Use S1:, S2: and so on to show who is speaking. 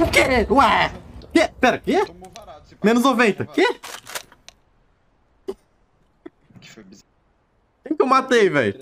S1: O quê? Ué? Quê? Pera, quê?
S2: Varado.
S1: Menos 90. Né, quê?
S2: Que foi bizarro.
S1: Quem que eu matei, velho?